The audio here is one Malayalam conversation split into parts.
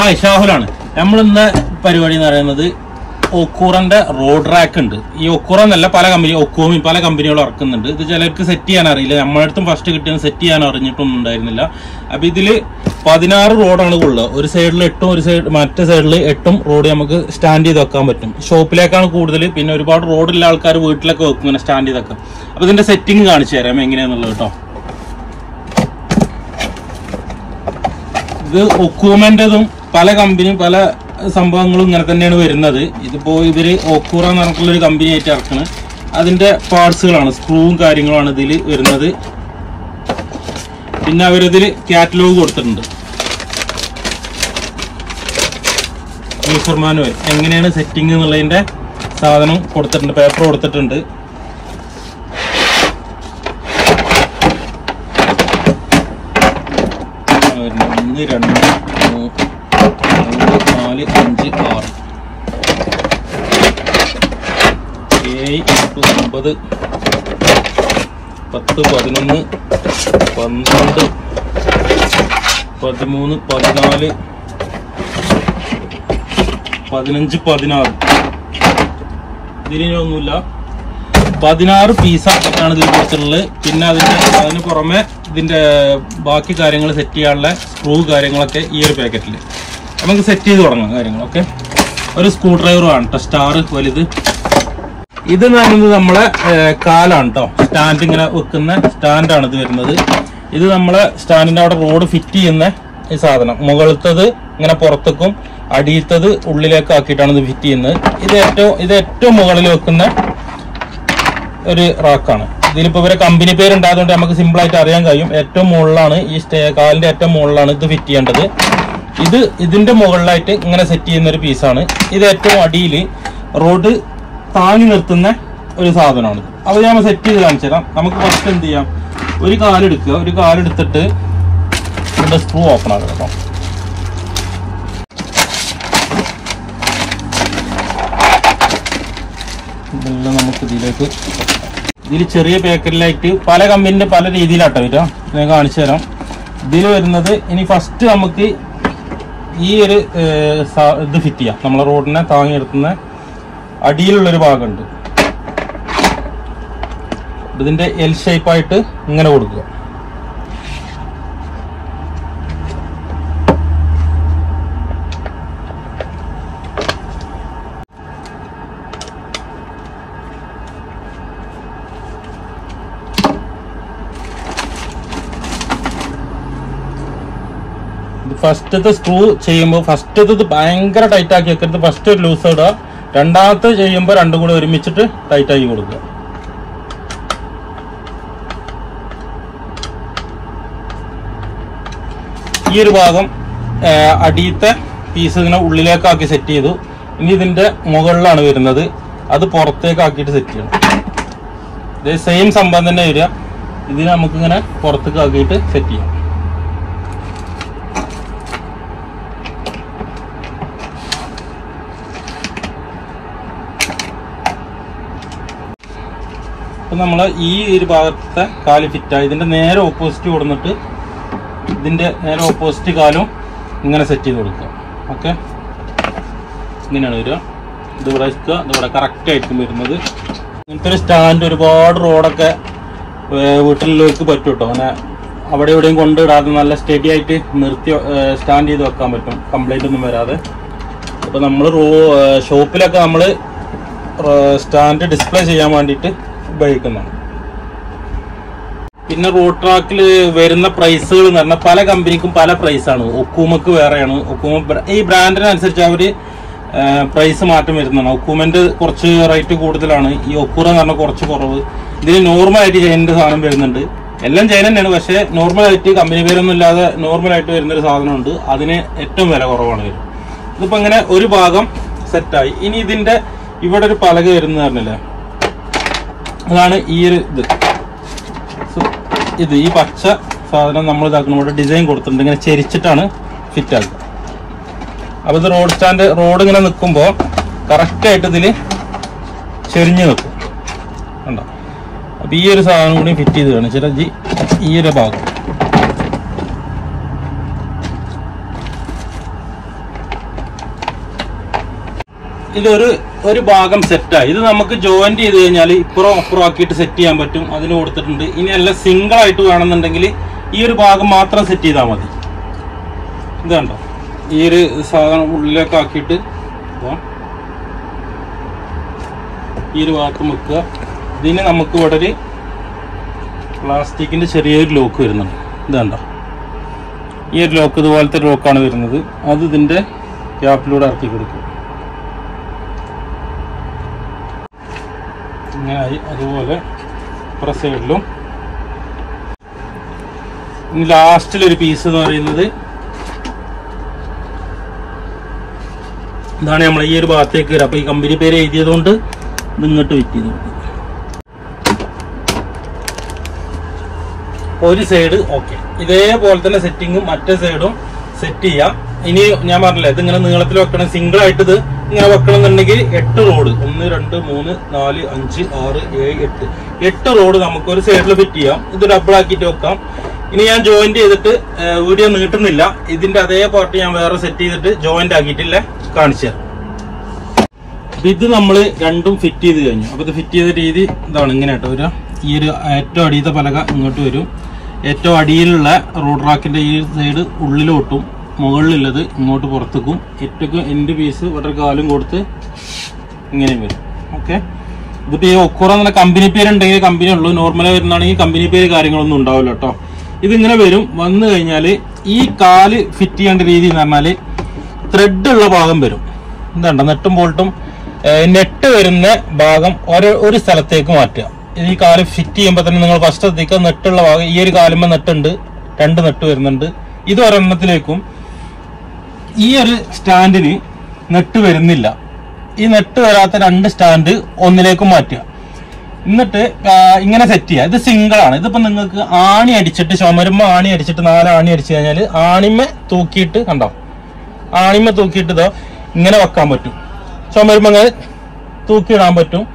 ഹായ് ഷാഹുലാണ് നമ്മൾ ഇന്ന് പരിപാടി എന്ന് പറയുന്നത് ഒക്കൂറന്റെ റോഡ് റാക്ക് ഉണ്ട്. ഈ ഒക്കൂറ എന്നല്ല പല കമ്പനി ഒക്കൂമി പല കമ്പനികളും ഇറക്കുന്നുണ്ട്. ഇത് ചിലർക്ക് സെറ്റ് ചെയ്യാൻ അറിയില്ല. നമ്മുടെ അടുത്തും ഫസ്റ്റ് കിട്ടിയത് സെറ്റ് ചെയ്യാൻ അറിഞ്ഞിട്ടൊന്നും ഉണ്ടായിരുന്നില്ല. അപ്പൊ ഇതിൽ പതിനാറ് റോഡാണ് ഉള്ളത്. ഒരു സൈഡിൽ എട്ടും ഒരു സൈഡ് മറ്റേ സൈഡിൽ എട്ടും റോഡ് നമുക്ക് സ്റ്റാൻഡ് ചെയ്ത് വെക്കാൻ പറ്റും. ഷോപ്പിലേക്കാണ് കൂടുതൽ പിന്നെ ഒരുപാട് റോഡുള്ള ആൾക്കാർ വീട്ടിലൊക്കെ വെക്കും ഇങ്ങനെ സ്റ്റാൻഡ് ചെയ്ത് വെക്കാം അപ്പൊ ഇതിന്റെ സെറ്റിംഗ് കാണിച്ചു തരാം എങ്ങനെയാന്നുള്ളത് കേട്ടോ. ഇത് ഒക്കൂമന്റെതും പല കമ്പനിയും പല സംഭവങ്ങളും ഇങ്ങനെ തന്നെയാണ് വരുന്നത്. ഇതിപ്പോ ഇവർ ഓക്കൂറ എന്ന് പറഞ്ഞിട്ടുള്ള ഒരു കമ്പനി ആയിട്ട് ഇറക്കുന്നത് അതിന്റെ പാർട്സുകളാണ് സ്ക്രൂവും കാര്യങ്ങളുമാണ് ഇതിൽ വരുന്നത്. പിന്നെ അവരിതിൽ കാറ്റലോഗ് കൊടുത്തിട്ടുണ്ട്. യൂസർ മാനുവൽ എങ്ങനെയാണ് സെറ്റിംഗ് എന്നുള്ളതിന്റെ സാധനം കൊടുത്തിട്ടുണ്ട് പേപ്പർ കൊടുത്തിട്ടുണ്ട്. ഒന്ന് രണ്ട് മൂന്ന്. മൂന്ന് നാല് അഞ്ച് ആറ്. ഏഴ് ഒമ്പത്. പത്ത് പതിനൊന്ന് പന്ത്രണ്ട്. പതിമൂന്ന് പതിനാല്. പതിനഞ്ച് പതിനാറ്. ഇതിനൊന്നുമില്ല പതിനാറ് പീസാണ് ഇതിൽ കൊടുത്തിട്ടുള്ളത്. പിന്നെ അതിന്റെ അതിന് പുറമെ ഇതിന്റെ ബാക്കി കാര്യങ്ങൾ സെറ്റ് ചെയ്യാനുള്ള സ്ക്രൂ കാര്യങ്ങളൊക്കെ ഈ ഒരു പാക്കറ്റിൽ നമുക്ക് സെറ്റ് ചെയ്ത് തുടങ്ങാം കാര്യങ്ങൾ ഓക്കെ ഒരു സ്ക്രൂ ഡ്രൈവറുമാണ് കേട്ടോ സ്റ്റാർ വലുത്. ഇത് പറയുന്നത് നമ്മളെ കാലാണ് കേട്ടോ സ്റ്റാൻഡ് ഇങ്ങനെ വെക്കുന്ന സ്റ്റാൻഡാണ് ഇത് വരുന്നത്. ഇത് നമ്മളെ സ്റ്റാൻഡിന്റെ അവിടെ റോഡ് ഫിറ്റ് ചെയ്യുന്ന ഈ സാധനം. മുകളിലത്തത് ഇങ്ങനെ പുറത്തേക്കും അടിയത്തത് ഉള്ളിലേക്ക് ആക്കിയിട്ടാണ് ഇത് ഫിറ്റ് ചെയ്യുന്നത്. ഇത് ഏറ്റവും ഇത് ഏറ്റവും മുകളിൽ വെക്കുന്ന ഒരു റാക്കാണ് ഇതിലിപ്പോ ഇവരെ കമ്പനി പേരുണ്ടായതുകൊണ്ട് നമുക്ക് സിമ്പിൾ ആയിട്ട് അറിയാൻ കഴിയും. ഏറ്റവും മുകളിലാണ് ഈ കാലിന്റെ ഏറ്റവും മുകളിലാണ് ഇത് ഫിറ്റ് ചെയ്യേണ്ടത്. ഇത് ഇതിന്റെ മുകളിലായിട്ട് ഇങ്ങനെ സെറ്റ് ചെയ്യുന്ന ഒരു പീസാണ് ഇത് ഏറ്റവും അടിയിൽ റോഡ് താങ്ങി നിർത്തുന്ന ഒരു സാധനമാണ് അത് ഞാൻ സെറ്റ് ചെയ്ത് കാണിച്ചു തരാം. നമുക്ക് ഫസ്റ്റ് എന്ത് ചെയ്യാം? ഒരു കാലെടുക്കുക ഒരു കാലെടുത്തിട്ട് ഇതിന്റെ സ്ക്രൂ ഓപ്പൺ ആക്കുക കേട്ടോ. ഇതെല്ലാം നമുക്ക് ഇതിലേക്ക് ഇതിൽ ചെറിയ പാക്കറ്റിലായിട്ട് പല കമ്പനിന്റെ പല രീതിയിലാട്ടോ വരിക. ഞാൻ കാണിച്ചു തരാം. ഇതിൽ വരുന്നത് ഇനി ഫസ്റ്റ് നമുക്ക് ഈ ഒരു ഇത് ഫിറ്റ് ചെയ്യാം നമ്മളെ റോഡിനെ താങ്ങി നിർത്തുന്ന അടിയിലുള്ളൊരു ഭാഗമുണ്ട്. ഇതിന്റെ എൽ ഷേപ്പായിട്ട് ഇങ്ങനെ കൊടുക്കുക. ഫസ്റ്റത്തെ സ്ക്രൂ ചെയ്യുമ്പോൾ ഫസ്റ്റത്തെ ഭയങ്കര ടൈറ്റ് ആക്കി വെക്കരുത്. ഫസ്റ്റ് ഒരു ലൂസ് ഇടുക രണ്ടാമത്തെ ചെയ്യുമ്പോൾ രണ്ടും കൂടെ ഒരുമിച്ചിട്ട് ടൈറ്റ് ആക്കി കൊടുക്കുക. ഈ ഒരു ഭാഗം അടിയത്തെ പീസ് ഇതിനെ ഉള്ളിലേക്കാക്കി സെറ്റ് ചെയ്തു. ഇനി ഇതിന്റെ മുകളിലാണ് വരുന്നത്. അത് പുറത്തേക്കാക്കിയിട്ട് സെറ്റ് ചെയ്യണം. ഇത് സെയിം സംഭവം തന്നെ വരിക. ഇതിനെ നമുക്കിങ്ങനെ പുറത്തേക്കാക്കിയിട്ട് സെറ്റ് ചെയ്യാം. നമ്മൾ ഈ ഒരു ഭാഗത്തെ കാൽ ഫിറ്റായി ഇതിന്റെ നേരെ ഓപ്പോസിറ്റ് കൊടുന്നിട്ട് ഇതിന്റെ നേരെ ഓപ്പോസിറ്റ് കാലും ഇങ്ങനെ സെറ്റ് ചെയ്ത് കൊടുക്കുക. ഓക്കെ ഇങ്ങനെയാണ് വരിക. ഇത് ഇവിടെ വെക്കുക. ഇതിവിടെ ഇവിടെ കറക്റ്റ് ആയിരിക്കും വരുന്നത്. ഇങ്ങനത്തെ ഒരു സ്റ്റാൻഡ് ഒരുപാട് റോഡൊക്കെ വീട്ടിലേക്ക് പറ്റും കേട്ടോ അങ്ങനെ അവിടെ എവിടെയും കൊണ്ടിടാതെ നല്ല സ്റ്റഡി ആയിട്ട് നിർത്തി സ്റ്റാൻഡ് ചെയ്ത് വെക്കാൻ പറ്റും. കംപ്ലൈന്റ് ഒന്നും വരാതെ. അപ്പോൾ നമ്മൾ റോ ഷോപ്പിലൊക്കെ നമ്മൾ സ്റ്റാൻഡ് ഡിസ്പ്ലേ ചെയ്യാൻ വേണ്ടിയിട്ട് ഉപയോഗിക്കുന്നതാണ് പിന്നെ റോഡ് ട്രാക്കിൽ വരുന്ന പ്രൈസുകൾ എന്ന് പറഞ്ഞാൽ പല കമ്പനിക്കും പല പ്രൈസാണ് ഒക്കൂമക്ക് വേറെയാണ്. ഒക്കൂമ ഈ ബ്രാൻഡിനനുസരിച്ച് അവർ പ്രൈസ് മാറ്റം വരുന്നതാണ്. ഒക്കൂമന്റെ കുറച്ച് റേറ്റ് കൂടുതലാണ്. ഈ ഒക്കൂറ എന്ന് പറഞ്ഞാൽ കുറച്ച് കുറവ്. ഇതിന് നോർമലായിട്ട് ആയിട്ട് സാധനം വരുന്നുണ്ട്. എല്ലാം ചൈന തന്നെയാണ്. പക്ഷേ നോർമലായിട്ട് കമ്പനി പേരൊന്നും ഇല്ലാതെ നോർമലായിട്ട് വരുന്നൊരു സാധനമുണ്ട്. അതിന് ഏറ്റവും വില കുറവാണ് വരും ഇതിപ്പോൾ അങ്ങനെ ഒരു ഭാഗം സെറ്റായി ഇനി ഇതിന്റെ ഇവിടെ ഒരു പലക വരുന്ന പറഞ്ഞില്ലേ? അതാണ് ഈ ഒരു ഇത്. ഇത് ഈ പച്ച സാധനം നമ്മൾ ഇതാക്കുന്ന പോലെ ഡിസൈൻ കൊടുത്തിട്ടുണ്ട്. ഇങ്ങനെ ചെരിച്ചിട്ടാണ് ഫിറ്റ് ആക്കുക അപ്പോൾ ഇത് റോഡ് സ്റ്റാൻഡ് റോഡ് ഇങ്ങനെ നിൽക്കുമ്പോൾ കറക്റ്റായിട്ട് ഇതിൽ ചെരിഞ്ഞ് നിൽക്കും. കണ്ടോ? അപ്പോൾ ഈ ഒരു സാധനം കൂടി ഫിറ്റ് ചെയ്ത് ചില ഈ ഒരു ഭാഗം. ഇതൊരു ഒരു ഭാഗം സെറ്റായി ഇത് നമുക്ക് ജോയിന്റ് ചെയ്ത് കഴിഞ്ഞാൽ ഇപ്പുറം അപ്പുറം ആക്കിയിട്ട് സെറ്റ് ചെയ്യാൻ പറ്റും. അതിന് കൊടുത്തിട്ടുണ്ട്. ഇനി എല്ലാം സിംഗിൾ ആയിട്ട് വേണമെന്നുണ്ടെങ്കിൽ ഈ ഒരു ഭാഗം മാത്രം സെറ്റ് ചെയ്താൽ മതി. ഇത് കണ്ടോ? ഈ ഒരു സാധനം ഉള്ളിലേക്ക് ആക്കിയിട്ട്. ഈ ഒരു ഭാഗത്ത് വെക്കുക. ഇതിന് നമുക്ക് ഇവിടെ ഒരു ചെറിയൊരു ലോക്ക് വരുന്നുണ്ട്. ഇത് കണ്ടോ? ഈ ഒരു ലോക്ക് ഇതുപോലത്തെ ലോക്കാണ് വരുന്നത്. അത് ഇതിന്റെ ക്യാപ്പിലൂടെ ഇറക്കി കൊടുക്കും ഇങ്ങനായി അതുപോലെ ഇപ്പുറ സൈഡിലും ഇനി ലാസ്റ്റിലൊരു പീസ് എന്ന് പറയുന്നത് ഇതാണ് നമ്മൾ ഈ ഒരു ഭാഗത്തേക്ക് വരിക അപ്പൊ ഈ കമ്പനി പേര് എഴുതിയതുകൊണ്ട് നിങ്ങോട്ട് ഇങ്ങോട്ട് വെറ്റ് ഒരു സൈഡ് ഓക്കെ ഇതേപോലെ തന്നെ സെറ്റിങ്ങും മറ്റേ സൈഡും സെറ്റ് ചെയ്യാം. ഇനി ഞാൻ പറഞ്ഞില്ലേ ഇത് ഇങ്ങനെ നീളത്തിൽ വെക്കണം. സിംഗിൾ ആയിട്ട് ഇത് ഇങ്ങനെ വെക്കണം എന്നുണ്ടെങ്കിൽ എട്ട് റോഡ് ഒന്ന് രണ്ട് മൂന്ന് നാല് അഞ്ച് ആറ് ഏഴ് എട്ട്. എട്ട് റോഡ് നമുക്ക് ഒരു സൈഡിൽ ഫിറ്റ് ചെയ്യാം. ഇത് ഡബിൾ ആക്കിയിട്ട് വെക്കാം. ഇനി ഞാൻ ജോയിന്റ് ചെയ്തിട്ട് വീഡിയോ നീട്ടുന്നില്ല. ഇതിന്റെ അതേ പാർട്ട് ഞാൻ വേറെ സെറ്റ് ചെയ്തിട്ട് ജോയിന്റ് ആക്കിയിട്ടില്ല. കാണിച്ചു തരാം. ഇത് നമ്മൾ രണ്ടും ഫിറ്റ് ചെയ്ത് കഴിഞ്ഞു. അപ്പൊ ഇത് ഫിറ്റ് ചെയ്ത രീതി ഇതാണ് ഇങ്ങനെ കേട്ടോ. ഒരു ഈ ഒരു ഏറ്റവും അടിയത്തെ പലക ഇങ്ങോട്ട് വരും. ഏറ്റവും അടിയിലുള്ള റോഡ് റാക്കിന്റെ ഈ സൈഡ് ഉള്ളിലോട്ടും മുകളിലുള്ളത് ഇങ്ങോട്ട് പുറത്തേക്കും. ഏറ്റവും എന്റെ പീസ് ഇവിടെ കാലും കൊടുത്ത് ഇങ്ങനെയും വരും. ഓക്കെ ഇതിപ്പോൾ ഈ ഒക്കുറ എന്ന കമ്പനി പേര് ഉണ്ടെങ്കിൽ കമ്പനി ഉള്ളൂ. നോർമലായി വരുന്നതാണെങ്കിൽ കമ്പനി പേര് കാര്യങ്ങളൊന്നും ഉണ്ടാവില്ല കേട്ടോ ഇതിങ്ങനെ വരും. വന്നു കഴിഞ്ഞാൽ ഈ കാൽ ഫിറ്റ് ചെയ്യേണ്ട രീതി എന്ന് പറഞ്ഞാൽ ത്രെഡ് ഉള്ള ഭാഗം വരും. എന്താണ്ട നെട്ടും ബോൾട്ടും നെട്ട് വരുന്ന ഭാഗം ഒരു ഒരു സ്ഥലത്തേക്ക് മാറ്റുക. ഈ കാൽ ഫിറ്റ് ചെയ്യുമ്പോൾ തന്നെ നിങ്ങൾ ഫസ്റ്റ് എത്തിക്കുക നെട്ടുള്ള ഭാഗം ഈ ഒരു കാലുമ്പോൾ നെട്ടുണ്ട്. രണ്ട് നെട്ട് വരുന്നുണ്ട്. ഇത് ഒരെണ്ണത്തിലേക്കും ഈ ഒരു സ്റ്റാൻഡിന് നെട്ട് വരുന്നില്ല. ഈ നെട്ട് വരാത്ത രണ്ട് സ്റ്റാൻഡ് ഒന്നിലേക്ക് മാറ്റുക. എന്നിട്ട് ഇങ്ങനെ സെറ്റ് ചെയ്യുക. ഇത് സിംഗിൾ ആണ്. ഇതിപ്പോ നിങ്ങൾക്ക് ആണി അടിച്ചിട്ട് ചുമരുമ്പോ ആണി അടിച്ചിട്ട് നാലാണി അടിച്ചു കഴിഞ്ഞാൽ ആണിമ തൂക്കിയിട്ട് കണ്ടോ? ആണിമ തൂക്കിയിട്ട് ഇതോ ഇങ്ങനെ വെക്കാൻ പറ്റും. ചുമരുമ്പോ ഇങ്ങനെ തൂക്കിയിടാൻ പറ്റും.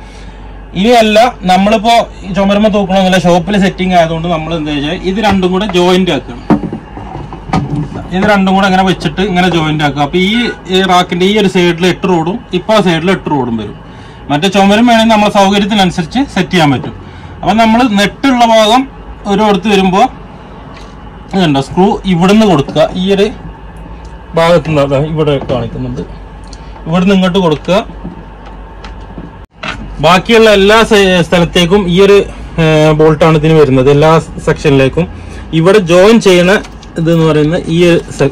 ഇനിയല്ല നമ്മളിപ്പോ ചുമരുമ്പോ തൂക്കണമെന്നില്ല ഷോപ്പിൽ സെറ്റിംഗ് ആയതുകൊണ്ട് നമ്മൾ എന്താ വെച്ചാൽ ഇത് രണ്ടും കൂടെ ജോയിന്റ് ആക്കണം ഇത് രണ്ടും കൂടെ ഇങ്ങനെ വെച്ചിട്ട് ഇങ്ങനെ ജോയിന്റ് ആക്കുക. അപ്പൊ ഈ റാക്കിന്റെ ഈ ഒരു സൈഡിൽ എട്ട് റോഡും ഇപ്പൊ ആ സൈഡിൽ എട്ട് റോഡും വരും. മറ്റേ ചുമരും വേണമെങ്കിൽ നമ്മളെ സൗകര്യത്തിനനുസരിച്ച് സെറ്റ് ചെയ്യാൻ പറ്റും. അപ്പൊ നമ്മൾ നെട്ടുള്ള ഭാഗം ഒരിടത്ത് വരുമ്പോ ഇതുണ്ടോ സ്ക്രൂ ഇവിടുന്ന് കൊടുക്കുക. ഈ ഒരു ഭാഗത്ത് ഇവിടെ കാണിക്കുന്നുണ്ട്. ഇവിടുന്ന് ഇങ്ങോട്ട് കൊടുക്കുക. ബാക്കിയുള്ള എല്ലാ സ്ഥലത്തേക്കും ഈ ഒരു ബോൾട്ടാണ് ഇതിന് വരുന്നത്. എല്ലാ സെക്ഷനിലേക്കും ഇവിടെ ജോയിൻ ചെയ്യുന്ന ഇത് പറയുന്ന ഈ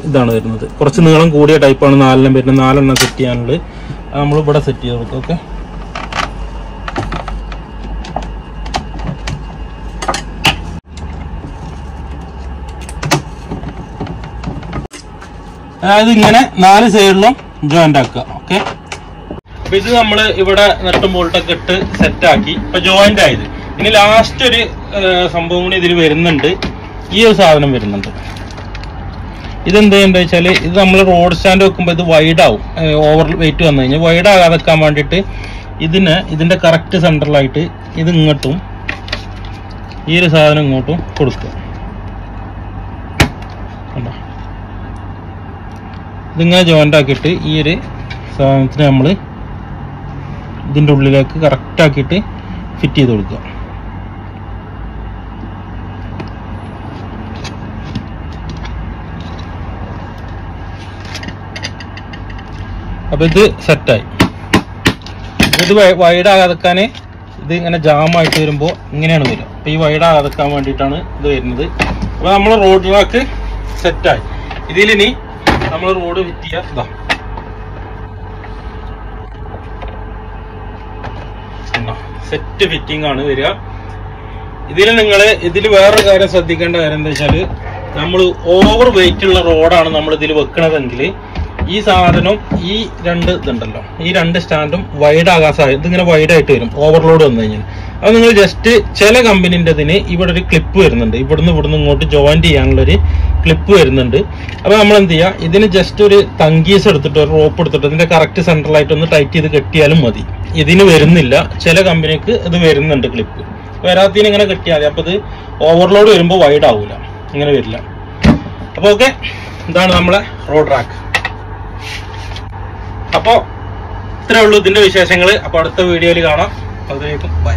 ഇതാണ് വരുന്നത്. കുറച്ച് നീളം കൂടിയ ടൈപ്പാണ് നാലെണ്ണം വരുന്നത്. നാലെണ്ണം സെറ്റ് ചെയ്യാനുള്ളത്. നമ്മൾ ഇവിടെ സെറ്റ് ചെയ്ത് കൊടുക്കും. ഓക്കെ. അതായത് ഇങ്ങനെ നാല് സൈഡിലും ജോയിന്റ് ആക്കുക. ഓക്കെ. അപ്പൊ ഇത് നമ്മൾ ഇവിടെ നെട്ടും ബോൾട്ടൊക്കെ ഇട്ട് സെറ്റ് ആക്കി. ഇപ്പൊ ജോയിന്റ് ആയത്. ഇനി ലാസ്റ്റ് ഒരു സംഭവം കൂടി ഇതിൽ വരുന്നുണ്ട്. ഈ ഒരു സാധനം വരുന്നുണ്ട്. ഇതെന്ത് എന്താ വെച്ചാൽ ഇത് നമ്മൾ റോഡ് സ്റ്റാൻഡ് വെക്കുമ്പോൾ ഇത് വൈഡ് ആവും. ഓവർ വെയിറ്റ് വന്നു കഴിഞ്ഞാൽ വൈഡ് ആകാതെ വെക്കാൻ വേണ്ടിയിട്ട് ഇതിന് ഇതിന്റെ കറക്റ്റ് സെന്ററിലായിട്ട് ഇത് ഇങ്ങോട്ടും ഈ ഒരു സാധനം ഇങ്ങോട്ടും കൊടുക്കുക? ഇതിങ്ങനെ ജോയിന്റ് ആക്കിയിട്ട് ഈ ഒരു സാധനത്തിന് നമ്മൾ ഇതിന്റെ ഉള്ളിലേക്ക് കറക്റ്റ് ആക്കിയിട്ട് ഫിറ്റ് ചെയ്ത് കൊടുക്കുക. അപ്പൊ ഇത് സെറ്റായി ഇത് വൈഡ് ആകാതെക്കാൻ ഇത് ഇങ്ങനെ ജാമായിട്ട് വരുമ്പോൾ ഇങ്ങനെയാണ് വരിക. അപ്പൊ ഈ വൈഡ് ആകാതെക്കാൻ വേണ്ടിയിട്ടാണ് ഇത് വരുന്നത്. അപ്പൊ നമ്മൾ റോഡ് റാക്ക് സെറ്റായി ഇതിലിനി നമ്മൾ റോഡ് വിറ്റിയ ഇതാ. സെറ്റ് ഫിറ്റിംഗ് ആണ് വരിക. ഇതിൽ നിങ്ങൾ ഇതിൽ വേറൊരു കാര്യം ശ്രദ്ധിക്കേണ്ട കാര്യം എന്താ വെച്ചാൽ നമ്മൾ ഓവർ വെയിറ്റ് ഉള്ള റോഡാണ് നമ്മൾ ഇതിൽ വെക്കണതെങ്കിൽ ഈ സാധനവും ഈ രണ്ട് ഇതുണ്ടല്ലോ. ഈ രണ്ട് സ്റ്റാൻഡും വൈഡ് ആകാൻ സാധ്യത ഇതിങ്ങനെ വൈഡ് ആയിട്ട് വരും. ഓവർലോഡ് വന്നു കഴിഞ്ഞാൽ. അത് നിങ്ങൾ ജസ്റ്റ് ചില കമ്പനീന്റെതിന് ഇവിടെ ഒരു ക്ലിപ്പ് വരുന്നുണ്ട്. ഇവിടുന്ന് ഇവിടുന്ന് ഇങ്ങോട്ട് ജോയിന്റ് ചെയ്യാനുള്ളൊരു ക്ലിപ്പ് വരുന്നുണ്ട്. അപ്പൊ നമ്മൾ എന്ത് ചെയ്യുക ഇതിന് ജസ്റ്റ് ഒരു തങ്കീസ് എടുത്തിട്ട് ഒരു റോപ്പ് എടുത്തിട്ട് ഇതിന്റെ കറക്റ്റ് സെൻട്രലായിട്ട് ഒന്ന് ടൈറ്റ് ചെയ്ത് കെട്ടിയാലും മതി. ഇതിന് വരുന്നില്ല. ചില കമ്പനിക്ക് ഇത് വരുന്നുണ്ട് ക്ലിപ്പ് വരാത്തതിന് ഇങ്ങനെ കെട്ടിയാൽ മതി. അപ്പൊ ഇത് ഓവർലോഡ് വരുമ്പോൾ വൈഡ് ആവൂല. ഇങ്ങനെ വരില്ല. അപ്പൊ ഓക്കെ ഇതാണ് നമ്മളെ റോഡ് റാക്ക് അപ്പോ ഇത്രേ ഉള്ളൂ ഇതിന്റെ വിശേഷങ്ങൾ അപ്പോൾ അടുത്ത വീഡിയോയിൽ കാണാം. അതിലേക്കും ബൈ.